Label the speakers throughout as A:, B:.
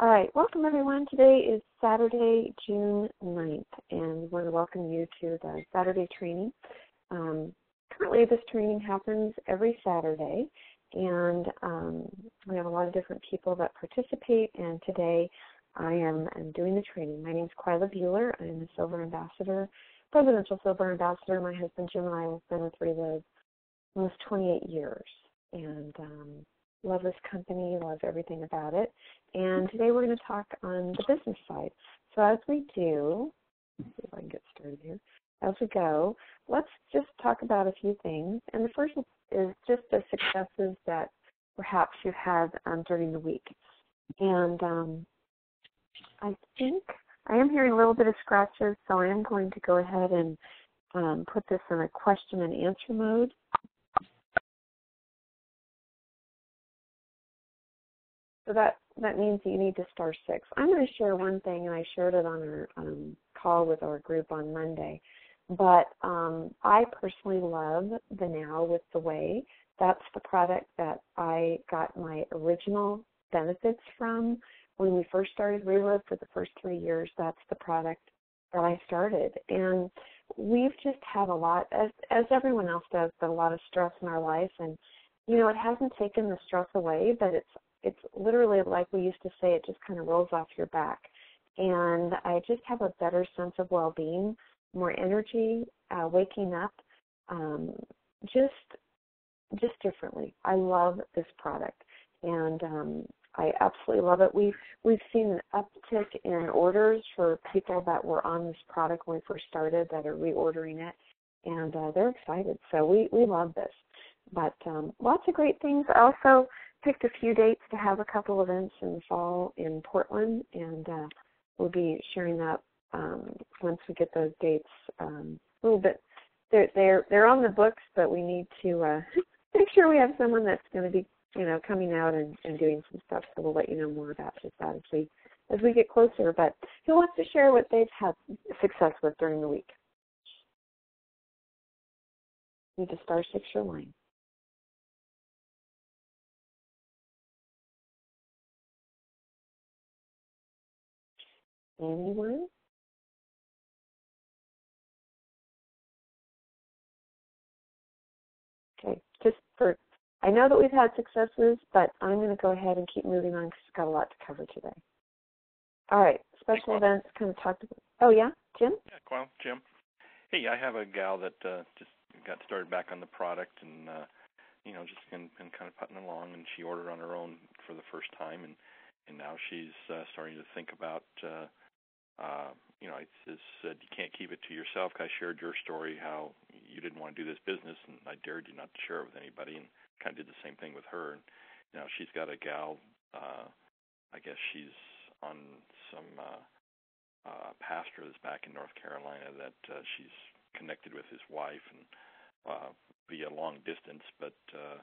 A: All right, welcome everyone. Today is Saturday, June 9th, and we want to welcome you to the Saturday training. Um, currently, this training happens every Saturday, and um, we have a lot of different people that participate. And today, I am, am doing the training. My name is Quila Buhler. I'm the Silver Ambassador, Presidential Silver Ambassador. My husband Jim and I have been with Reliv almost 28 years, and um, love this company, love everything about it. And today we're going to talk on the business side. So as we do, see if I can get started here. As we go, let's just talk about a few things. And the first is just the successes that perhaps you've had um, during the week. And um, I think I am hearing a little bit of scratches, so I am going to go ahead and um, put this in a question and answer mode. So that that means you need to star six. I'm going to share one thing, and I shared it on our um, call with our group on Monday. But um, I personally love the Now with the Whey. That's the product that I got my original benefits from when we first started Reliv for the first three years. That's the product that I started, and we've just had a lot, as as everyone else does, but a lot of stress in our life, and you know it hasn't taken the stress away, but it's it's literally like we used to say, it just kind of rolls off your back. And I just have a better sense of well being, more energy, uh, waking up, um, just just differently. I love this product, and um, I absolutely love it. We've we've seen an uptick in orders for people that were on this product when we first started that are reordering it, and uh, they're excited. So we we love this. But um, lots of great things. Also, picked a few dates to have a couple events in the fall in Portland, and uh, we'll be sharing that um, once we get those dates um, a little bit. They're they're they're on the books, but we need to uh, make sure we have someone that's going to be you know coming out and, and doing some stuff. So we'll let you know more about just that as we as we get closer. But who wants to share what they've had success with during the week? Need to star six your line. Anyone? Okay, just for, I know that we've had successes, but I'm going to go ahead and keep moving on because we've got a lot to cover today. All right, special events kind of talked about. Oh, yeah, Jim?
B: Yeah, well, Jim. Hey, I have a gal that uh, just got started back on the product and, uh, you know, just been, been kind of putting along, and she ordered on her own for the first time, and and now she's uh, starting to think about uh, uh, you know, I just said you can't keep it to yourself. I shared your story how you didn't want to do this business, and I dared you not to share it with anybody, and kind of did the same thing with her. And you know, she's got a gal. Uh, I guess she's on some uh, uh, pastor that's back in North Carolina that uh, she's connected with his wife and uh, via long distance, but uh,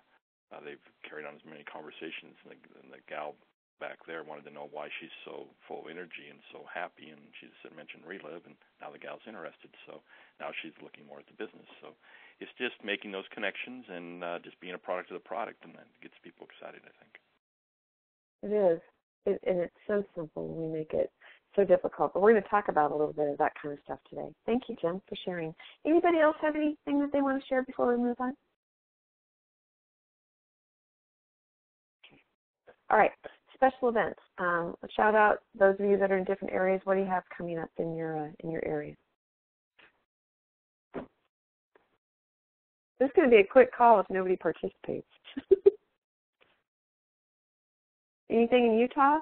B: uh, they've carried on as many conversations, and the, and the gal back there wanted to know why she's so full of energy and so happy and she just mentioned Reliv and now the gal's interested so now she's looking more at the business. So it's just making those connections and uh, just being a product of the product and that gets people excited i think.
A: It is. It, and it's so simple we make it so difficult but we're going to talk about a little bit of that kind of stuff today. Thank you jim for sharing. Anybody else have anything that they want to share before we move on? All right special events. Um, shout out those of you that are in different areas. What do you have coming up in your uh, in your area? This is going to be a quick call if nobody participates. Anything in Utah?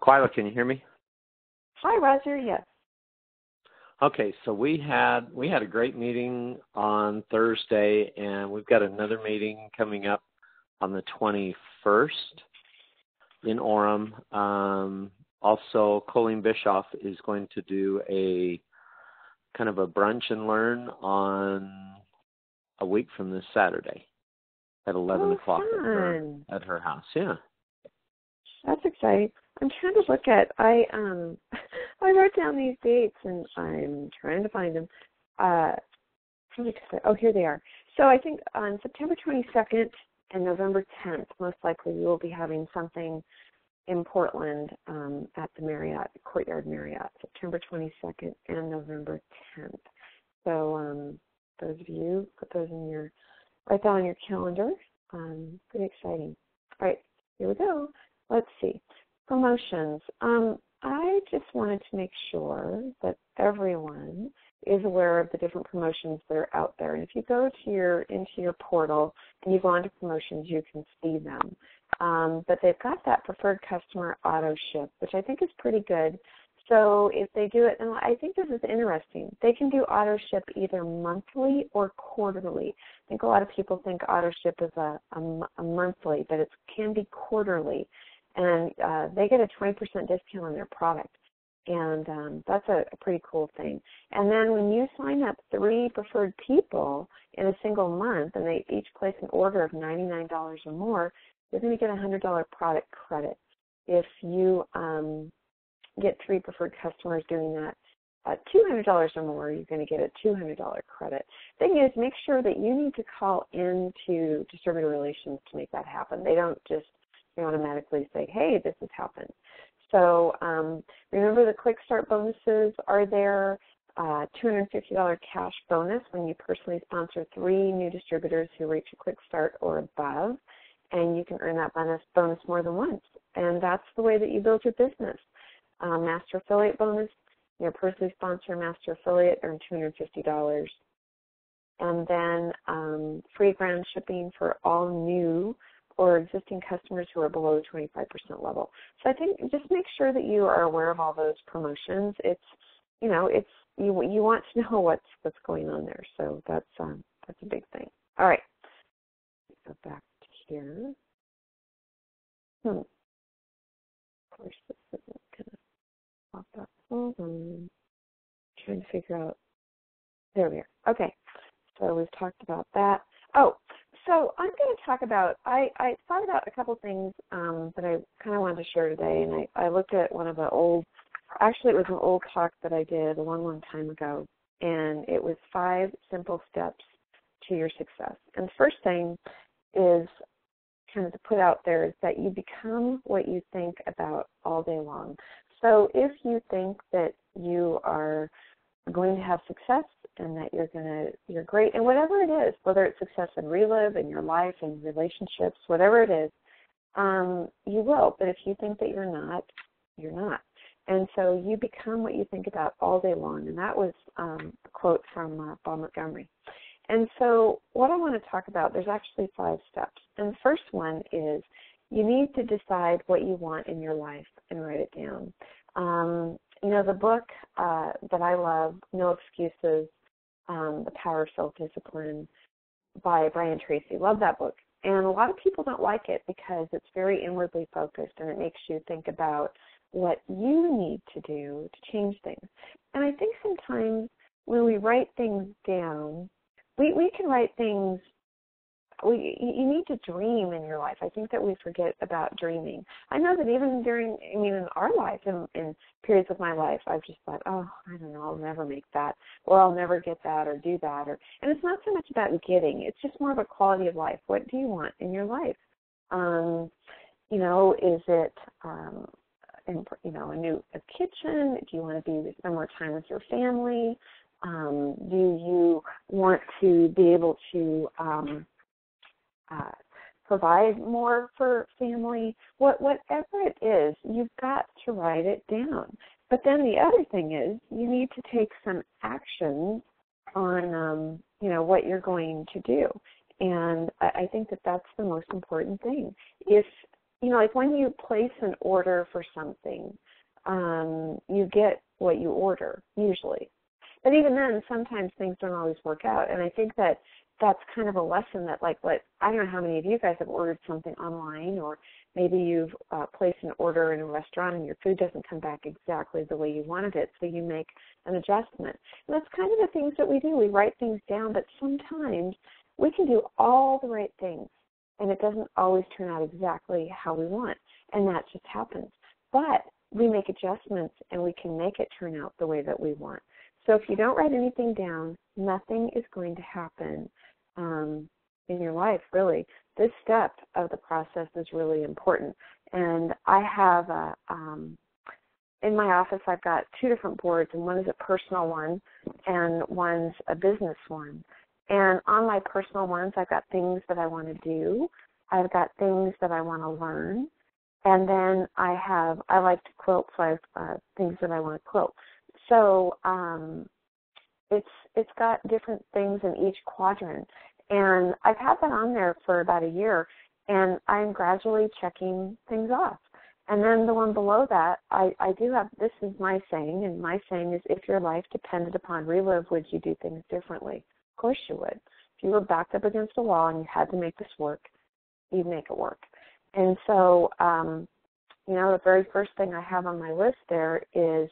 C: Quila, can you hear me?
A: Hi, Roger. Yes.
C: Okay, so we had we had a great meeting on Thursday, and we've got another meeting coming up on the 21st in Orem. Um, also, Colleen Bischoff is going to do a kind of a brunch and learn on a week from this Saturday at 11
A: oh,
C: o'clock
A: at
C: her, at her house. Yeah.
A: That's exciting. I'm trying to look at I um I wrote down these dates and I'm trying to find them. Uh oh here they are. So I think on September 22nd and November 10th, most likely we will be having something in Portland um, at the Marriott, Courtyard Marriott, September 22nd and November 10th. So um, those of you, put those in your, write that on your calendar. Um, pretty exciting. All right, here we go. Let's see. Promotions. Um, I just wanted to make sure that everyone is aware of the different promotions that are out there. And if you go to your into your portal and you go onto promotions, you can see them. Um, but they've got that preferred customer auto ship, which I think is pretty good. So if they do it, and I think this is interesting, they can do auto ship either monthly or quarterly. I think a lot of people think auto ship is a, a, a monthly, but it can be quarterly. And uh, they get a 20% discount on their product and um, that's a, a pretty cool thing. And then when you sign up three preferred people in a single month, and they each place an order of ninety-nine dollars or more, you're going to get a hundred dollar product credit. If you um, get three preferred customers doing that at two hundred dollars or more, you're going to get a two hundred dollar credit. Thing is, make sure that you need to call into distributor relations to make that happen. They don't just automatically say, "Hey, this has happened." So um, remember the Quick Start bonuses are there. Uh, $250 cash bonus when you personally sponsor three new distributors who reach a quick start or above, and you can earn that bonus bonus more than once. And that's the way that you build your business. Um, master affiliate bonus, you personally sponsor master affiliate, earn $250. And then um, free ground shipping for all new or existing customers who are below the 25% level. So I think just make sure that you are aware of all those promotions. It's, you know, it's you you want to know what's what's going on there. So that's um that's a big thing. All right. Go back to here. Hmm. Of course, this isn't gonna pop up. Hold on. Trying to figure out. There we are. Okay. So we've talked about that. Oh, so I'm going to talk about. I, I thought about a couple things um, that I kind of wanted to share today, and I, I looked at one of the old. Actually, it was an old talk that I did a long, long time ago, and it was five simple steps to your success. And the first thing is kind of to put out there is that you become what you think about all day long. So if you think that you are going to have success and that you're gonna you're great and whatever it is, whether it's success in Reliv in your life and relationships, whatever it is, um, you will. But if you think that you're not, you're not. And so you become what you think about all day long. And that was um, a quote from uh, Bob Montgomery. And so what I want to talk about, there's actually five steps. And the first one is you need to decide what you want in your life and write it down. Um, you know, the book uh, that I love, No Excuses, um, The Power of Self Discipline by Brian Tracy. Love that book. And a lot of people don't like it because it's very inwardly focused and it makes you think about what you need to do to change things. And I think sometimes when we write things down, we, we can write things we you need to dream in your life. I think that we forget about dreaming. I know that even during I mean in our life in, in periods of my life I've just thought, Oh, I don't know, I'll never make that or I'll never get that or do that or and it's not so much about getting, it's just more of a quality of life. What do you want in your life? Um, you know, is it um in, you know, a new a kitchen? Do you want to be spend more time with your family? Um, do you want to be able to um, uh, provide more for family, what whatever it is, you've got to write it down. But then the other thing is you need to take some action on um, you know what you're going to do, and I, I think that that's the most important thing. If you know, like when you place an order for something, um, you get what you order usually. But even then, sometimes things don't always work out, and I think that that's kind of a lesson that like what I don't know how many of you guys have ordered something online or maybe you've uh, placed an order in a restaurant and your food doesn't come back exactly the way you wanted it so you make an adjustment. And that's kind of the things that we do. We write things down but sometimes we can do all the right things and it doesn't always turn out exactly how we want and that just happens. But we make adjustments and we can make it turn out the way that we want. So if you don't write anything down nothing is going to happen um, in your life, really, this step of the process is really important. And I have a, um, in my office, I've got two different boards, and one is a personal one, and one's a business one. And on my personal ones, I've got things that I want to do. I've got things that I want to learn. And then I have, I like to quilt, so I have uh, things that I want to quilt. So um, it's it's got different things in each quadrant. And I've had that on there for about a year, and I'm gradually checking things off. And then the one below that, I, I do have this is my saying, and my saying is if your life depended upon Reliv, would you do things differently? Of course you would. If you were backed up against a wall and you had to make this work, you'd make it work. And so, um, you know, the very first thing I have on my list there is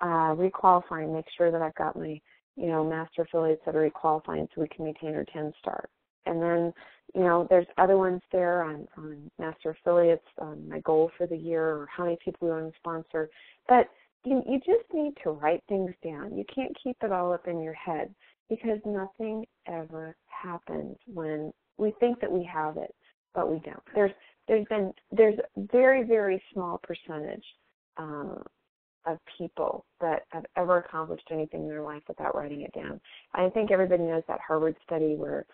A: uh, requalifying, make sure that I've got my you know, master affiliates that are requalifying so we can maintain our 10 star. And then, you know, there's other ones there on, on master affiliates, on my goal for the year, or how many people we want to sponsor. But you, you just need to write things down. You can't keep it all up in your head because nothing ever happens when we think that we have it, but we don't. There's there's been there's very very small percentage um, of people that have ever accomplished anything in their life without writing it down. I think everybody knows that Harvard study where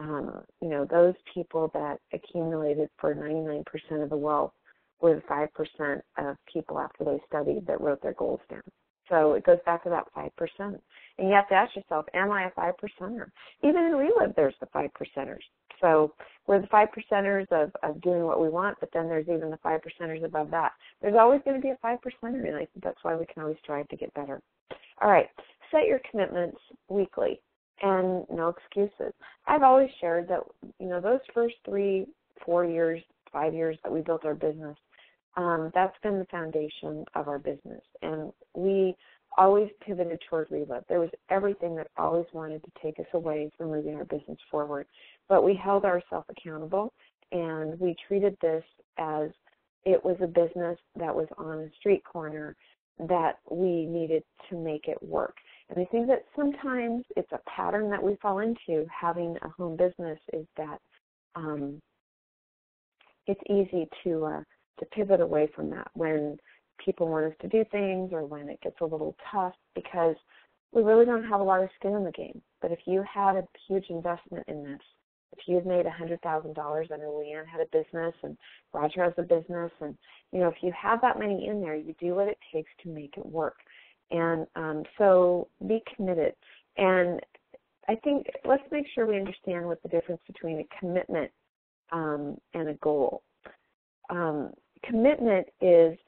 A: um, you know, those people that accumulated for 99% of the wealth were the 5% of people after they studied that wrote their goals down. So it goes back to that 5%. And you have to ask yourself, am I a 5 percenter? Even in Reliv, there's the 5 percenters. So we're the 5 percenters of, of doing what we want, but then there's even the 5 percenters above that. There's always going to be a 5 percenter, and I think that's why we can always strive to get better. All right, set your commitments weekly and no excuses. I've always shared that, you know, those first three, four years, five years that we built our business, um, that's been the foundation of our business. And we always pivoted toward Reliv. There was everything that always wanted to take us away from moving our business forward. But we held ourselves accountable and we treated this as it was a business that was on a street corner that we needed to make it work. And I think that sometimes it's a pattern that we fall into having a home business is that um, it's easy to uh, to pivot away from that when people want us to do things or when it gets a little tough because we really don't have a lot of skin in the game. But if you had a huge investment in this, if you had made a hundred thousand dollars, I know Leanne had a business and Roger has a business, and you know if you have that money in there, you do what it takes to make it work. And um, so be committed. And I think let's make sure we understand what the difference between a commitment um, and a goal. Um, commitment is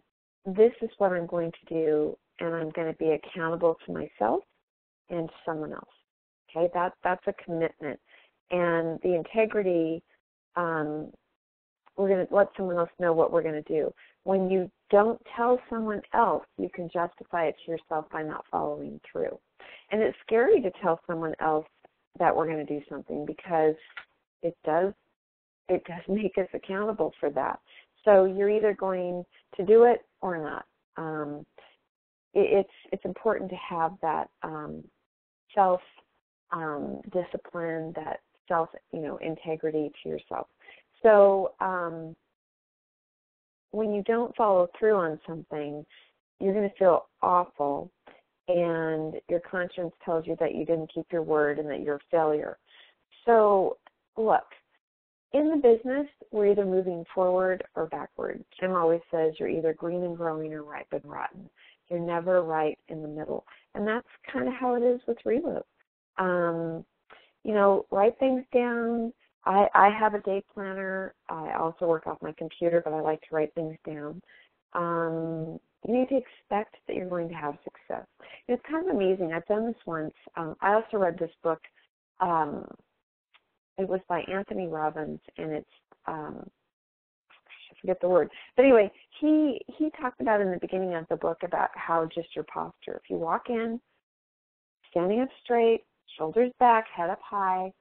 A: this is what I'm going to do, and I'm going to be accountable to myself and someone else. Okay, that that's a commitment, and the integrity. Um, we're going to let someone else know what we're going to do. When you don't tell someone else, you can justify it to yourself by not following through. And it's scary to tell someone else that we're going to do something because it does it does make us accountable for that. So you're either going to do it or not. Um, it, it's it's important to have that um, self um, discipline, that self you know integrity to yourself. So um, when you don't follow through on something, you're going to feel awful, and your conscience tells you that you didn't keep your word and that you're a failure. So look, in the business, we're either moving forward or backward. Jim always says you're either green and growing or ripe and rotten. You're never right in the middle. And that's kind of how it is with Reliv. Um, you know, write things down. I, I have a day planner. I also work off my computer, but I like to write things down. Um, you need to expect that you're going to have success. It's kind of amazing. I've done this once. Um, I also read this book um, it was by Anthony Robbins, and it's um, I forget the word, but anyway, he he talked about in the beginning of the book about how just your posture. If you walk in, standing up straight, shoulders back, head up high,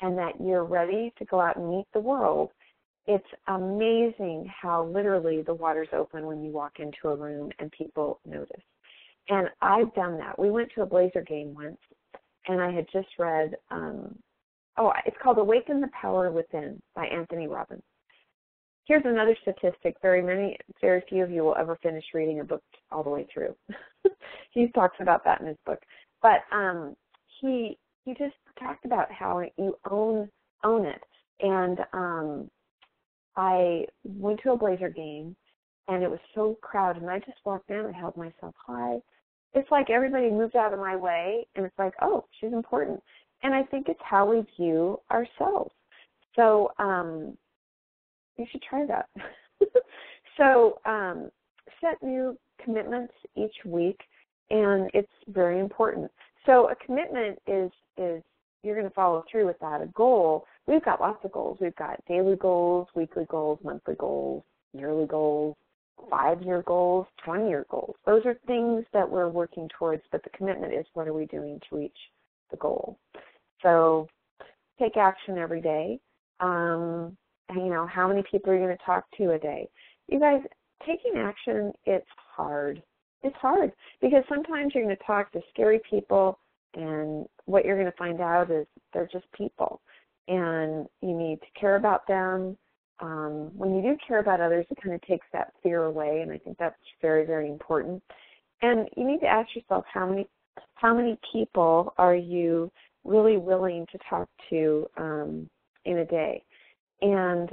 A: and that you're ready to go out and meet the world, it's amazing how literally the water's open when you walk into a room and people notice. And I've done that. We went to a Blazer game once, and I had just read um, oh, it's called Awaken the Power Within by Anthony Robbins. Here's another statistic. Very many, very few of you will ever finish reading a book all the way through. he talks about that in his book. But um, he he just talked about how you own own it. And um, I went to a Blazer game, and it was so crowded, and I just walked in and held myself high. It's like everybody moved out of my way, and it's like, oh, she's important. And I think it's how we view ourselves. So um, you should try that. so um, set new commitments each week, and it's very important. So a commitment is is you're going to follow through with that. A goal, we've got lots of goals. We've got daily goals, weekly goals, monthly goals, yearly goals, five year goals, 20 year goals. Those are things that we're working towards, but the commitment is what are we doing to reach the goal. So take action every day. Um, you know, how many people are you going to talk to a day? You guys, taking action, it's hard. It's hard because sometimes you're going to talk to scary people, and what you're going to find out is they're just people, and you need to care about them. Um, when you do care about others, it kind of takes that fear away, and I think that's very, very important. And you need to ask yourself how many how many people are you really willing to talk to um, in a day? And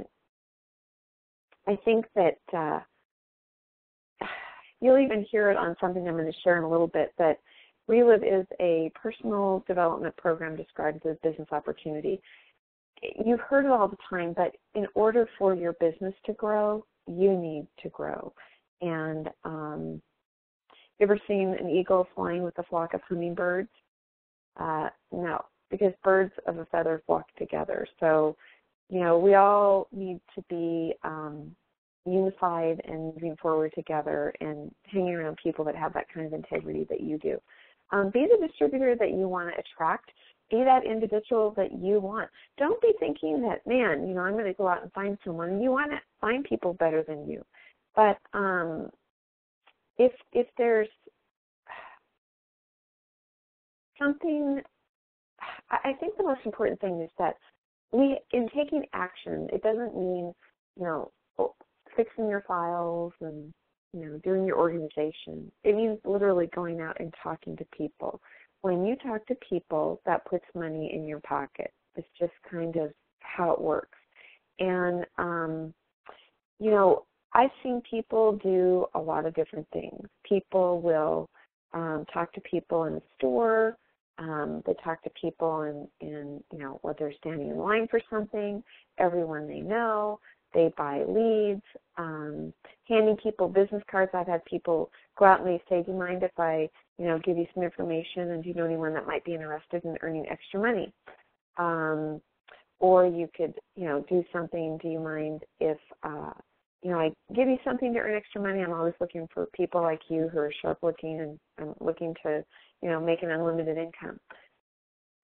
A: I think that uh, you'll even hear it on something I'm going to share in a little bit. But Reliv is a personal development program described as a business opportunity. You've heard it all the time, but in order for your business to grow, you need to grow. And um, you ever seen an eagle flying with a flock of hummingbirds? Uh, no, because birds of a feather flock together. So you know, we all need to be um, unified and moving forward together and hanging around people that have that kind of integrity that you do. Um, be the distributor that you want to attract. Be that individual that you want. Don't be thinking that, man, you know, I'm going to go out and find someone. You want to find people better than you. But um, if if there's something, I think the most important thing is that we in taking action, it doesn't mean you know fixing your files and you know doing your organization. It means literally going out and talking to people. When you talk to people, that puts money in your pocket. It's just kind of how it works. And um, you know, I've seen people do a lot of different things. People will um, talk to people in a store um, they talk to people and, and you know whether they're standing in line for something, everyone they know. They buy leads, um, handing people business cards. I've had people go out and they say, "Do you mind if I, you know, give you some information? And do you know anyone that might be interested in earning extra money?" Um, or you could, you know, do something. Do you mind if, uh, you know, I give you something to earn extra money? I'm always looking for people like you who are sharp looking and, I'm looking to you know, make an unlimited income.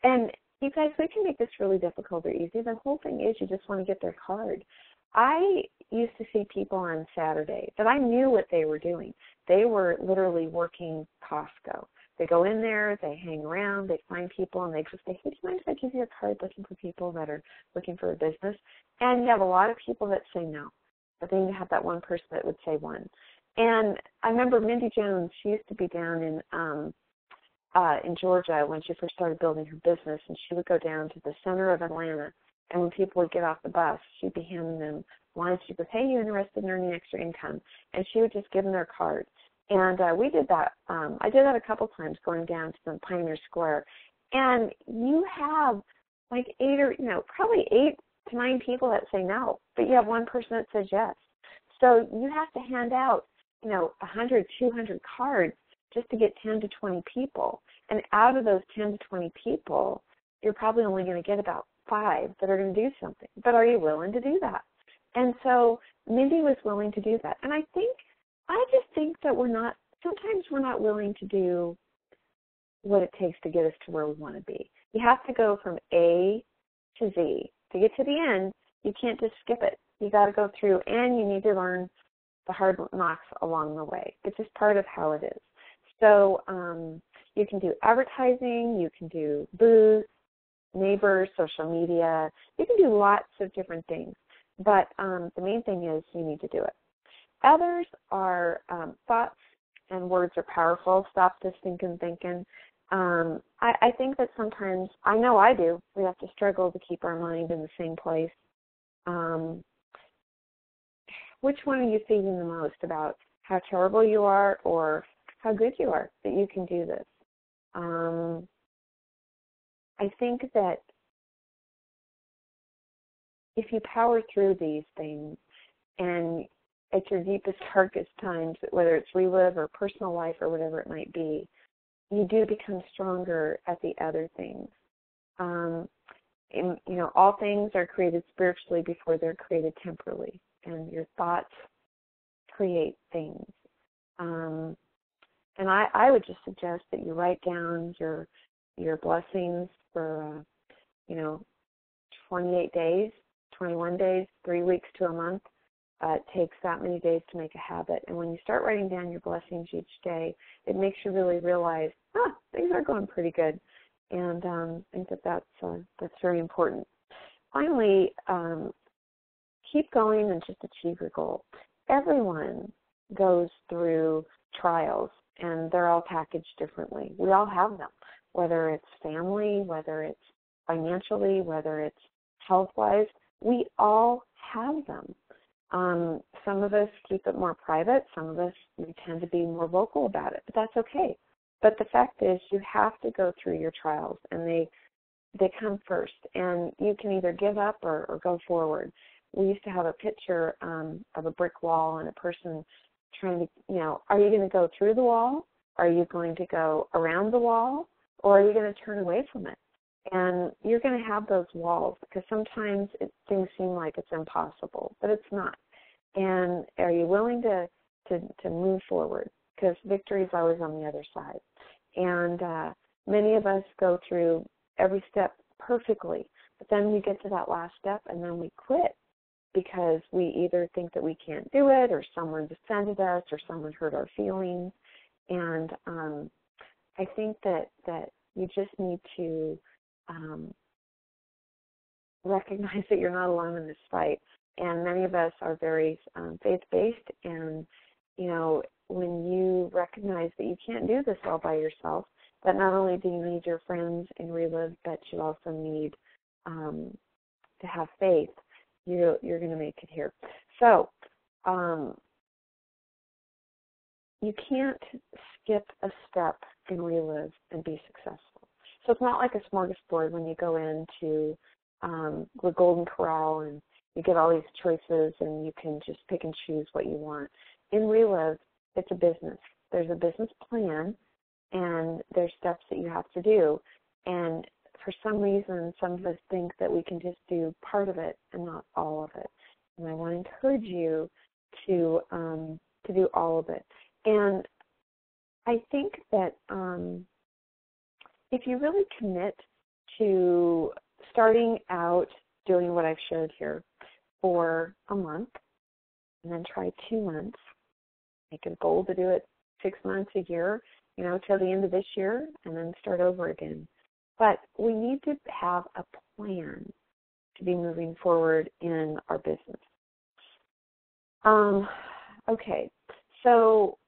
A: And you guys, we can make this really difficult or easy. The whole thing is you just want to get their card. I used to see people on Saturday that I knew what they were doing. They were literally working Costco. They go in there, they hang around, they find people, and they just say, "Hey, do you mind if I give you a card looking for people that are looking for a business?" And you have a lot of people that say no, but then you have that one person that would say one. And I remember Mindy Jones. She used to be down in um uh, in Georgia when she first started building her business, and she would go down to the center of Atlanta. And when people would get off the bus, she'd be handing them lines. She goes, "Hey, you interested in earning extra income?" And she would just give them their card. And uh, we did that. Um, I did that a couple times going down to the Pioneer Square. And you have like eight or you know probably eight to nine people that say no, but you have one person that says yes. So you have to hand out you know a hundred, two hundred cards just to get 10 to 20 people. And out of those 10 to 20 people, you're probably only going to get about five that are going to do something. But are you willing to do that? And so Mindy was willing to do that. And I think, I just think that we're not, sometimes we're not willing to do what it takes to get us to where we want to be. You have to go from A to Z. To get to the end, you can't just skip it. You got to go through and you need to learn the hard knocks along the way. It's just part of how it is. So um, you can do advertising, you can do booths, neighbors, social media. You can do lots of different things, but um, the main thing is you need to do it. Others are um, thoughts and words are powerful. Stop this thinking, thinking. Um, I, I think that sometimes, I know I do, we have to struggle to keep our mind in the same place. Um, which one are you thinking the most about how terrible you are or how good you are that you can do this? Um, I think that if you power through these things and at your deepest, darkest times, whether it's Reliv or personal life or whatever it might be, you do become stronger at the other things. Um, and, you know, all things are created spiritually before they're created temporally, and your thoughts create things. Um, and I, I would just suggest that you write down your your blessings for, uh, you know, 28 days, 21 days, three weeks to a month, uh, it takes that many days to make a habit. And when you start writing down your blessings each day, it makes you really realize, ah, things are going pretty good. And um, I think that that's uh, that's very important. Finally, um, keep going and just achieve your goal. Everyone goes through trials, and they're all packaged differently. We all have them, whether it's family, whether it's financially, whether it's health wise. We all have them. Um, some of us keep it more private. Some of us we tend to be more vocal about it, but that's okay. But the fact is, you have to go through your trials, and they they come first, and you can either give up or, or go forward. We used to have a picture um, of a brick wall and a person trying to, you know, are you going to go through the wall? Are you going to go around the wall? Or are you going to turn away from it? And you're going to have those walls because sometimes it, things seem like it's impossible, but it's not. And are you willing to to to move forward? Because victory is always on the other side. And uh, many of us go through every step perfectly, but then we get to that last step and then we quit because we either think that we can't do it or someone defended us or someone hurt our feelings. And um, I think that that you just need to um, recognize that you're not alone in this fight. And many of us are very um, faith-based. And you know when you recognize that you can't do this all by yourself that not only do you need your friends and Reliv but you also need um, to have faith you you're going to make it here so um, you can't skip a step in Reliv and be successful so it's not like a smorgasbord when you go into um, the golden corral and you get all these choices and you can just pick and choose what you want. In Reliv, it's a business. There's a business plan and there's steps that you have to do. And for some reason, some of us think that we can just do part of it and not all of it. And I want to encourage you to um, to do all of it. And I think that um, if you really commit to starting out doing what I've showed here, for a month and then try two months. Make a goal to do it six months, a year, you know, till the end of this year and then start over again. But we need to have a plan to be moving forward in our business. Um, okay, so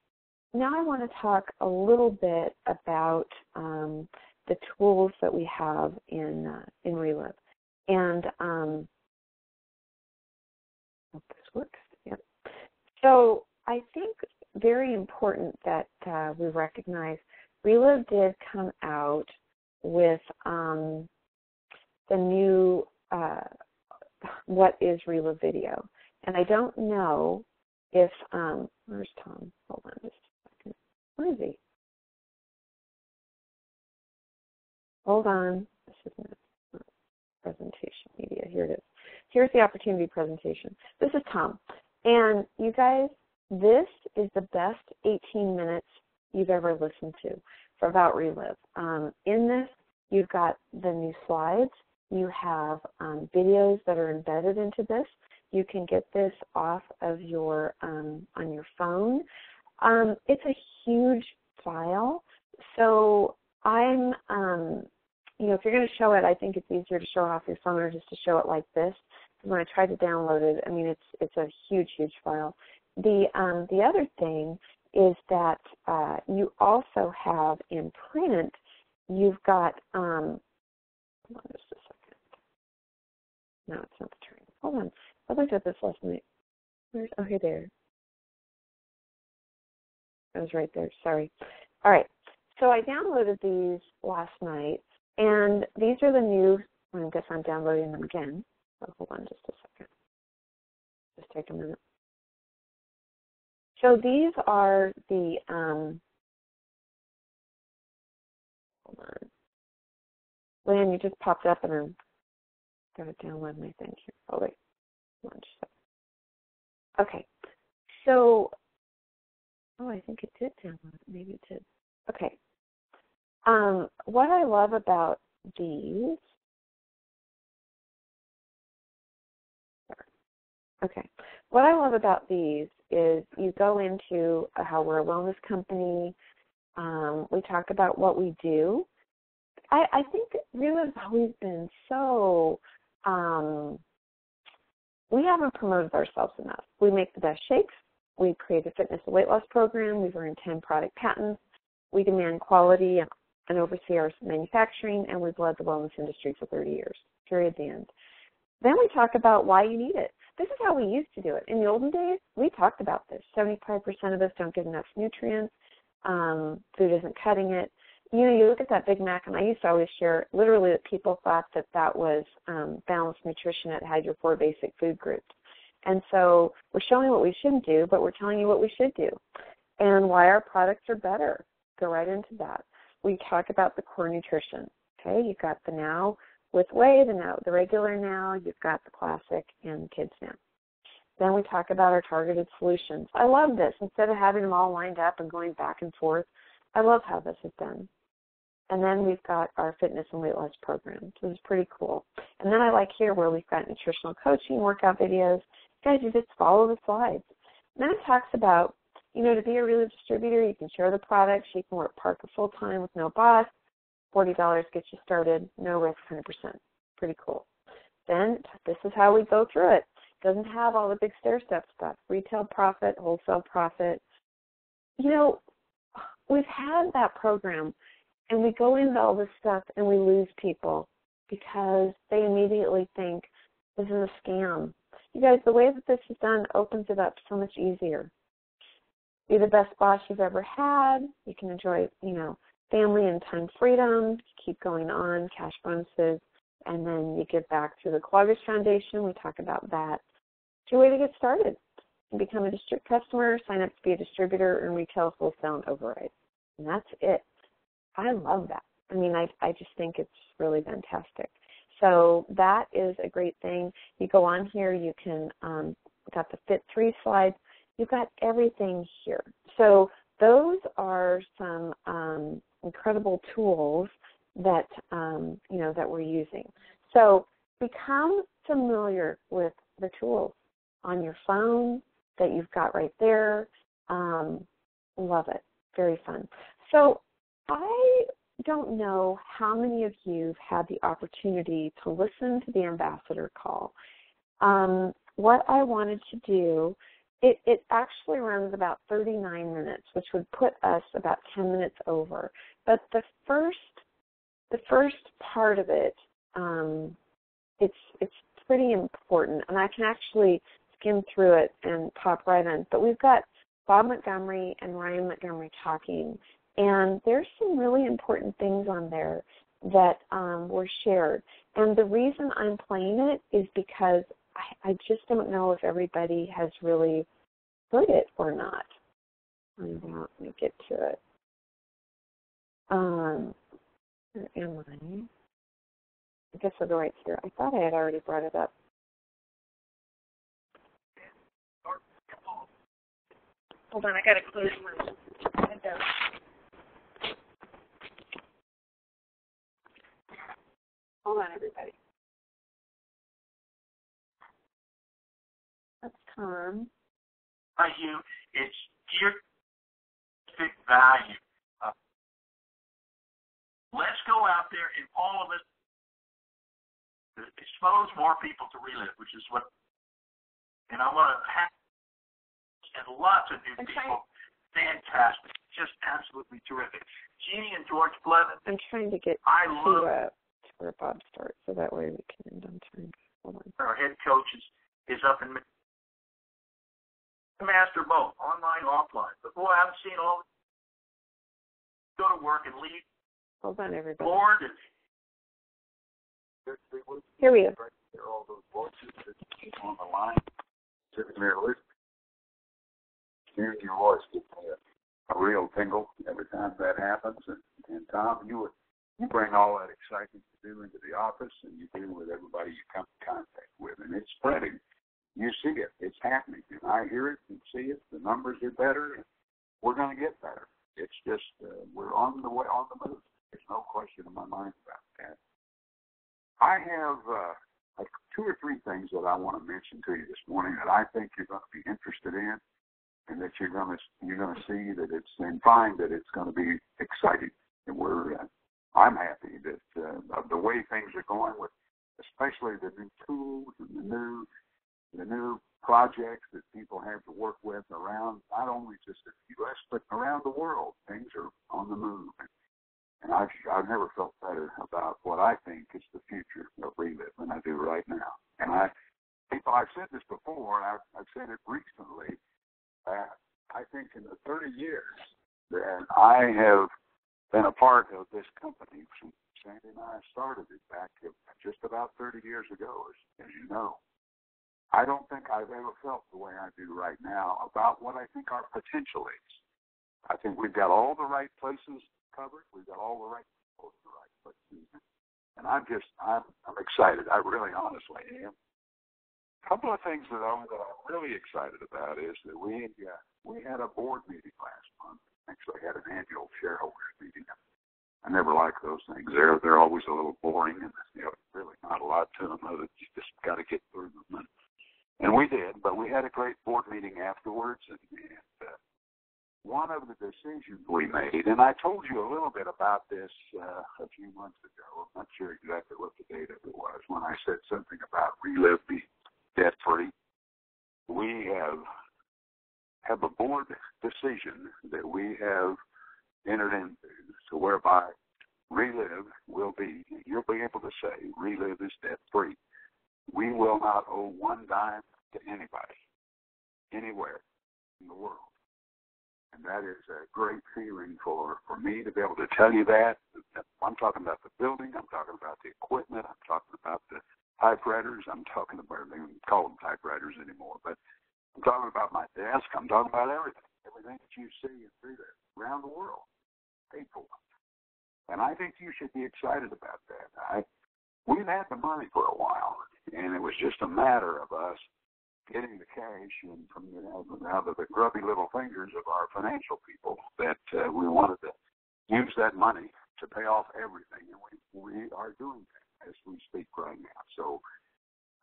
A: now I want to talk a little bit about um, the tools that we have in uh, in Reliv, and um, hope this works. Yep. So I think very important that uh, we recognize Reliv did come out with um, the new uh, what is Reliv video, and I don't know if um, where's Tom? Hold on just a second. Where is he? Hold on. This is not presentation media. Here it is here's the opportunity presentation. This is Tom. And you guys, this is the best 18 minutes you've ever listened to for About Reliv. Um, in this, you've got the new slides. You have um, videos that are embedded into this. You can get this off of your um, on your phone. Um, it's a huge file, so I'm um, you know, if you're going to show it, I think it's easier to show it off your phone or just to show it like this. When I tried to download it, I mean, it's it's a huge, huge file. The um, the other thing is that uh, you also have in print, you've got. Um, hold on just a second. No, it's not the train. Hold on. I looked at this last night. Where's okay there. It was right there. Sorry. All right. So I downloaded these last night, and these are the new. I guess I'm downloading them again. So hold on just a second. Just take a minute. So these are the um, hold on. Lynn, you just popped up and I'm gonna download my thing here. Oh wait. One second. Okay. So oh I think it did download. Maybe it did. Okay. Um, what I love about these Okay. What I love about these is you go into how we're a wellness company. Um, we talk about what we do. I, I think Real has always been so. Um, we haven't promoted ourselves enough. We make the best shakes. We create a fitness and weight loss program. We've earned 10 product patents. We demand quality and, and oversee our manufacturing, and we've led the wellness industry for 30 years. Period. The end. Then we talk about why you need it. This is how we used to do it. In the olden days, we talked about this. 75% of us don't get enough nutrients. Um, food isn't cutting it. You know, you look at that Big Mac, and I used to always share literally that people thought that that was um, balanced nutrition. It had your four basic food groups. And so we're showing what we shouldn't do, but we're telling you what we should do and why our products are better. Go right into that. We talk about the core nutrition. Okay, you've got the now with Whey, the now the regular now, you've got the classic and kids now. Then we talk about our targeted solutions. I love this. Instead of having them all lined up and going back and forth, I love how this is done. And then we've got our fitness and weight loss program. So this is pretty cool. And then I like here where we've got nutritional coaching, workout videos. Guys, you just follow the slides. It talks about, you know, to be a real distributor, you can share the products. You can work Parker full time with no boss. $40 gets you started, no risk, 100%. Pretty cool. Then this is how we go through it. Doesn't have all the big stair step stuff. Retail profit, wholesale profit. You know, we've had that program and we go into all this stuff and we lose people because they immediately think this is a scam. You guys, the way that this is done opens it up so much easier. Be the best boss you've ever had. You can enjoy, you know, family and time freedom, keep going on, cash bonuses, and then you give back to the Kalogris Foundation. We talk about that. It's your way to get started. Become a district customer, sign up to be a distributor, and retail, wholesale, and override. And that's it. I love that. I mean, I I just think it's really fantastic. So that is a great thing. You go on here, you can um, got the Fit Three slides. You've got everything here. So those are some um, incredible tools that um, you know that we're using. So become familiar with the tools on your phone that you've got right there. Um, love it, very fun. So I don't know how many of you have had the opportunity to listen to the ambassador call. Um, what I wanted to do it, it actually runs about 39 minutes, which would put us about 10 minutes over. But the first, the first part of it, um, it's it's pretty important, and I can actually skim through it and pop right in. But we've got Bob Montgomery and Ryan Montgomery talking, and there's some really important things on there that um, were shared. And the reason I'm playing it is because I, I just don't know if everybody has really heard it or not. Let me get to it. Um, where am I? I guess I'll go right here. I thought I had already brought it up. Hold on, I gotta close my window. Hold on, everybody. That's Tom.
D: Value its geographic value. Let's go out there and all of us expose more people to Reliv, which is what, and I want to have and lots of new
A: I'm
D: people. Fantastic, just absolutely terrific. Jeannie and George Blevin.
A: I'm trying to get
D: I
A: to
D: love
A: uh, to where Bob starts, so that way we can end on time. Hold on.
D: our head coach is, is up in master both online offline. But boy, I've seen all go to work and leave
A: Hold on, everybody.
D: and
A: Here we go.
E: all those voices that on the line, sitting there listening. Hearing your voice gives me a, a real tingle every time that happens. And, and Tom, you you bring all that excitement you do into the office, and you do with everybody you come in contact with, and it's spreading. You see it; it's happening, and I hear it and see it. The numbers are better, and we're going to get better. It's just uh, we're on the way, on the move. There's no question in my mind about that. I have uh, two or three things that I want to mention to you this morning that I think you're going to be interested in, and that you're going to you're going to see that it's and find that it's going to be exciting. And we're uh, I'm happy that uh, of the way things are going with, especially the new tools and the new the new projects that people have to work with around not only just the U.S. but around the world. Things are on the move. And I've, I've never felt better about what I think is the future of Reliv than I do right now. And I, people, I've said this before, and I've, I've said it recently, that I think in the 30 years that I have been a part of this company, since Sandy and I started it back just about 30 years ago, as, as you know. I don't think I've ever felt the way I do right now about what I think our potential is. I think we've got all the right places covered. We've got all the right people in the right places. And I'm just, I'm, I'm excited. I really honestly am. A couple of things that I'm, that I'm really excited about is that we uh, we had a board meeting last month. Actually, had an annual shareholders meeting. I never like those things. They're they're always a little boring, and you know, really not a lot to them. Other you just got to get through them. And, and we did, but we had a great board meeting afterwards, and, and uh, one of the decisions we made, and I told you a little bit about this uh, a few months ago. I'm not sure exactly what the date of it was when I said something about Reliv being debt free. We have have a board decision that we have entered into, so whereby Reliv will be. You'll be able to say Reliv is debt free. We will not owe one dime to anybody, anywhere in the world. And that is a great feeling for, for me to be able to tell you that. I'm talking about the building, I'm talking about the equipment, I'm talking about the typewriters, I'm talking about, they don't call them typewriters anymore, but I'm talking about my desk, I'm talking about everything, everything that you see and see there around the world, for. And I think you should be excited about that. I, we've had the money for a while, and it was just a matter of us getting the cash and from the, out of the grubby little fingers of our financial people that uh, we wanted to use that money to pay off everything, and we we are doing that as we speak right now. So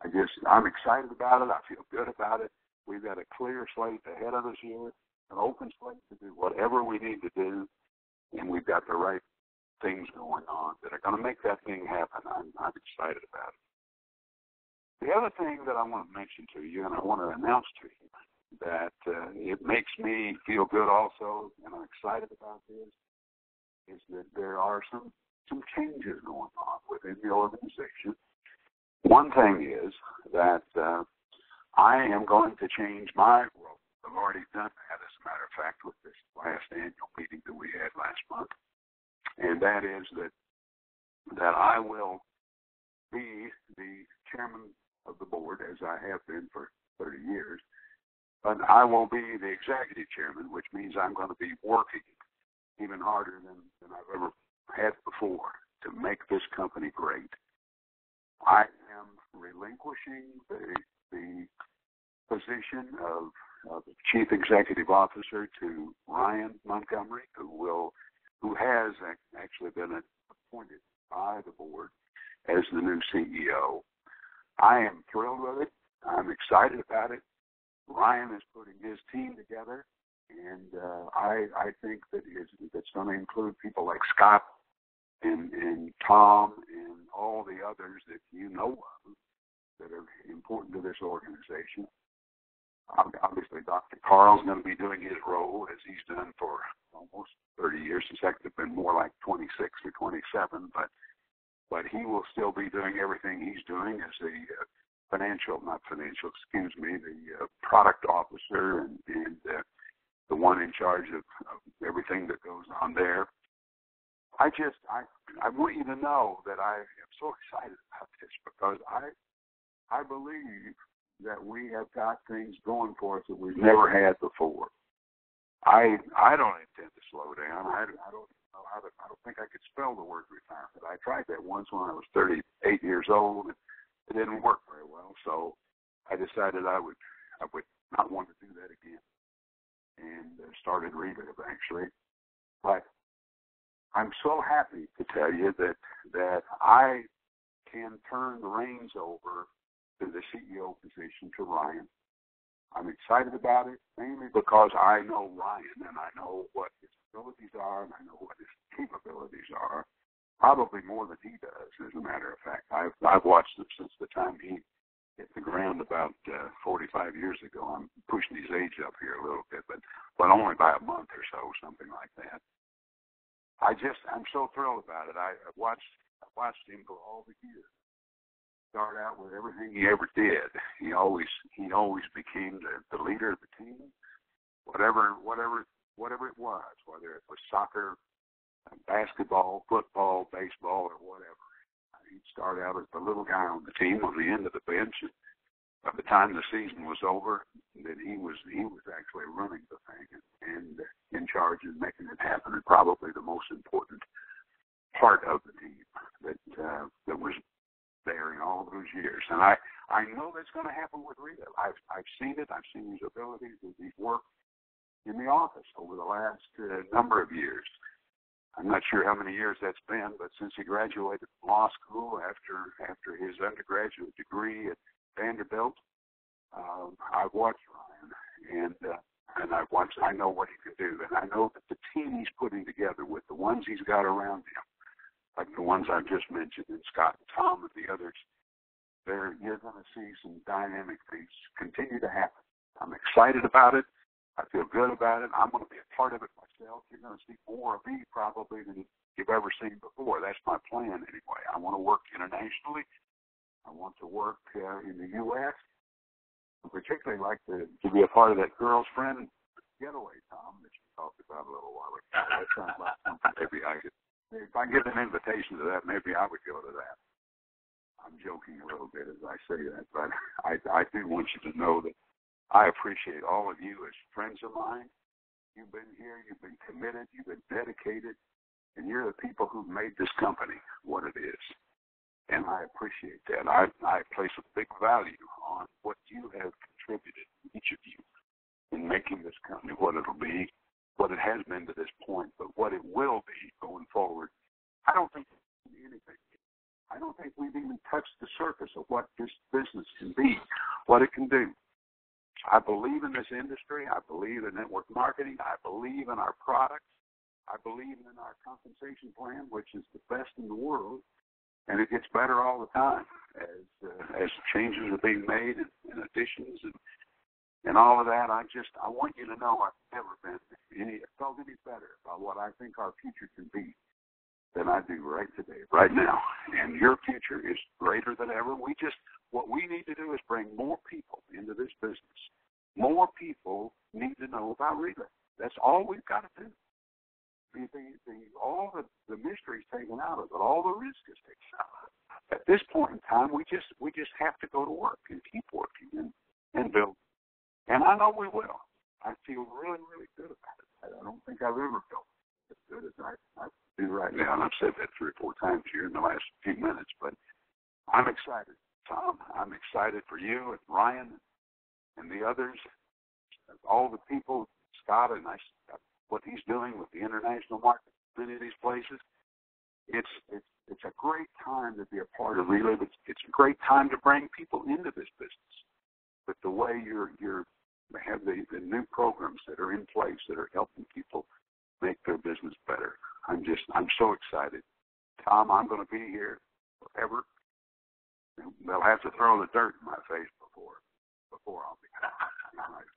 E: I guess I'm excited about it. I feel good about it. We've got a clear slate ahead of us here, an open slate to do whatever we need to do, and we've got the right things going on that are going to make that thing happen. I'm, I'm excited about it. The other thing that I want to mention to you, and I want to announce to you, that uh, it makes me feel good also, and I'm excited about this, is that there are some some changes going on within the organization. One thing is that uh, I am going to change my role. I've already done that, as a matter of fact, with this last annual meeting that we had last month, and that is that that I will be the chairman of the board, as I have been for 30 years. But I won't be the executive chairman, which means I'm going to be working even harder than, than I've ever had before to make this company great. I am relinquishing the, the position of, of chief executive officer to Ryan Montgomery, who will, who has actually been appointed by the board as the new CEO. I am thrilled with it. I'm excited about it. Ryan is putting his team together, and uh, I I think that it's, it's going to include people like Scott and and Tom and all the others that you know of that are important to this organization. Obviously, Dr. Carl's going to be doing his role as he's done for almost 30 years. In fact, it's been more like 26 or 27, but but he will still be doing everything he's doing as the uh, financial, not financial, excuse me, the uh, product officer and, and uh, the one in charge of, of everything that goes on there. I just I I want you to know that I am so excited about this because I I believe that we have got things going for us that we've never had before. I I don't intend to slow down. I, I don't know how to. I don't think I could spell the word retirement. I tried that once when I was 38 years old, and it didn't work very well. So I decided I would I would not want to do that again, and uh, started Reliv actually. But I'm so happy to tell you that that I can turn the reins over to the CEO position to Ryan. I'm excited about it mainly because I know Ryan and I know what his abilities are and I know what his capabilities are. Probably more than he does, as a matter of fact. I've I've watched him since the time he hit the ground about uh, 45 years ago. I'm pushing his age up here a little bit, but but only by a month or so, something like that. I just I'm so thrilled about it. I, watched I watched him for all the years start out with everything he ever did. He always he always became the, the leader of the team, whatever whatever whatever it was, whether it was soccer, basketball, football, baseball, or whatever. He'd start out as the little guy on the team on the end of the bench. And by the time the season was over, that he was he was actually running the thing and, and in charge and making it happen, and probably the most important part of the team that uh, that was there in all those years. And I, I know that's going to happen with Rita. I've, I've seen it. I've seen his abilities as he's worked in the office over the last uh, number of years. I'm not sure how many years that's been, but since he graduated from law school after after his undergraduate degree at Vanderbilt, um, I've watched Ryan, and uh, and I've watched. I know what he can do, and I know that the team he's putting together with the ones he's got around him like the ones I've just mentioned, and Scott and Tom and the others, there you're going to see some dynamic things continue to happen. I'm excited about it. I feel good about it. I'm going to be a part of it myself. You're going to see more of me probably than you've ever seen before. That's my plan anyway. I want to work internationally. I want to work uh, in the U.S. I particularly like to, to be a part of that girl's friend getaway, Tom, that you talked about a little while ago. That sounds like something maybe I could if I get an invitation to that, maybe I would go to that. I'm joking a little bit as I say that, but I, I do want you to know that I appreciate all of you as friends of mine. You've been here, you've been committed, you've been dedicated, and you're the people who've made this company what it is. And I appreciate that. I, I place a big value on what you have contributed, each of you, in making this company what it'll be what it has been to this point, but what it will be going forward. I don't think anything. I don't think we've even touched the surface of what this business can be, what it can do. I believe in this industry. I believe in network marketing. I believe in our products. I believe in our compensation plan, which is the best in the world, and it gets better all the time as uh, as changes are being made and, and additions and and all of that. I just I want you to know I've never been any felt any better about what I think our future can be than I do right today, right now. And your future is greater than ever. We just what we need to do is bring more people into this business. More people need to know about Reliv. That's all we've got to do. The, the, the, all the, the mystery is taken out of it. All the risk is taken out of it. At this point in time, we just we just have to go to work and keep working and, and build and I know we will. I feel really, really good about it. I don't think I've ever felt as good as I, I do right now. And I've said that three or four times here in the last few minutes, but I'm excited. Tom, I'm excited for you and Ryan and the others, all the people, Scott and I, what he's doing with the international market, many of these places. It's it's it's a great time to be a part of Reliv. It's it's a great time to bring people into this business but the way you're you're have the, the new programs that are in place that are helping people make their business better. I'm just I'm so excited. Tom, I'm going to be here forever. They'll have to throw the dirt in my face before before I'll be.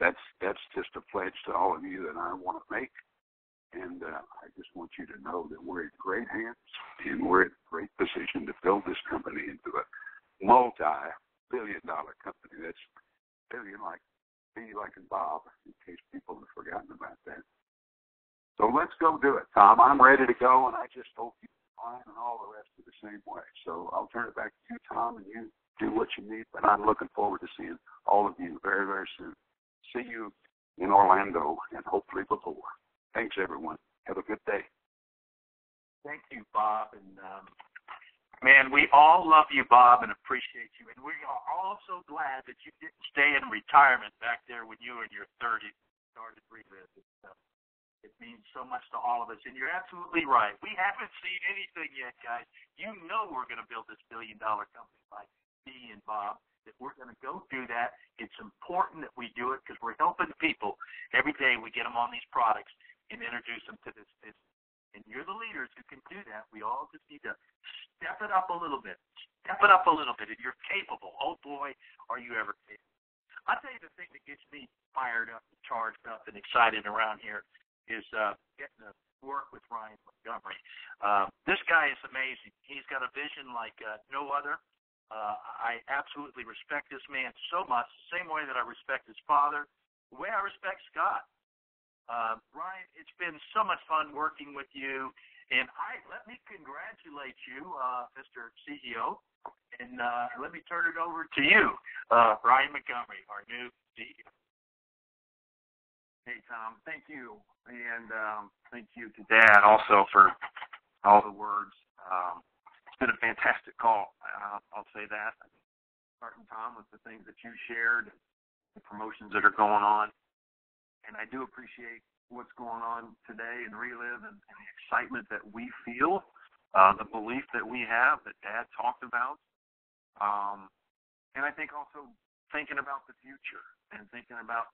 E: that's that's just a pledge to all of you that I want to make, and uh, I just want you to know that we're in great hands and we're in a great position to build this company into a multi-billion-dollar company. That's billion like me, like in Bob, in case people have forgotten about that. So let's go do it, Tom. I'm ready to go, and I just hope you fine and all the rest are the same way. So I'll turn it back to you, Tom, and you do what you need. But I'm looking forward to seeing all of you very, very soon. See you in Orlando and hopefully before. Thanks, everyone. Have a good day.
D: Thank you, Bob. And um, man, we all love you, Bob, and appreciate you. And we are all so glad that you didn't stay in retirement back there when you were in your 30s and started Reliv. It's, it means so much to all of us. And you're absolutely right. We haven't seen anything yet, guys. You know we're going to build this billion dollar company by me and Bob. That we're going to go do that. It's important that we do it because we're helping people every day. We get them on these products and introduce them to this business. And you're the leaders who can do that. We all just need to step it up a little bit. Step it up a little bit. And you're capable. Oh boy, are you ever capable. I'll tell you the thing that gets me fired up, charged up, and excited around here is uh, getting to work with Ryan Montgomery. Uh, this guy is amazing. He's got a vision like uh, no other. Uh, I absolutely respect this man so much, the same way that I respect his father, the way I respect Scott. Uh, Ryan, it's been so much fun working with you, and I let me congratulate you, uh, Mr. CEO, and uh, let me turn it over to you, uh, Ryan Montgomery, our new CEO.
F: Hey, Tom. Thank you. And um, thank you to Dad also for all the words. Um, it's been a fantastic call. Uh, I'll say that. Starting, Tom, with the things that you shared, the promotions that are going on. And I do appreciate what's going on today in Reliv and, and the excitement that we feel, uh, the belief that we have that Dad talked about. Um, and I think also thinking about the future and thinking about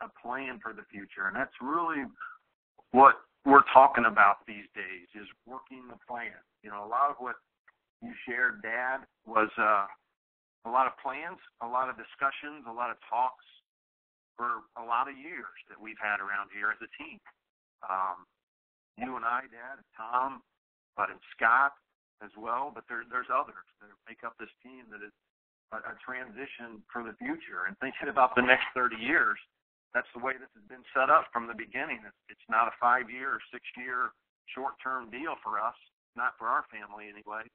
F: a plan for the future, and that's really what we're talking about these days is working the plan. You know, a lot of what you shared, Dad, was uh, a lot of plans, a lot of discussions, a lot of talks for a lot of years that we've had around here as a team. Um, you and I, Dad, Tom, but and Scott as well. But there, there's others that make up this team that is a, a transition for the future and thinking about the next 30 years that's the way this has been set up from the beginning. It's, it's not a five year or six year short term deal for us, not for our family anyway.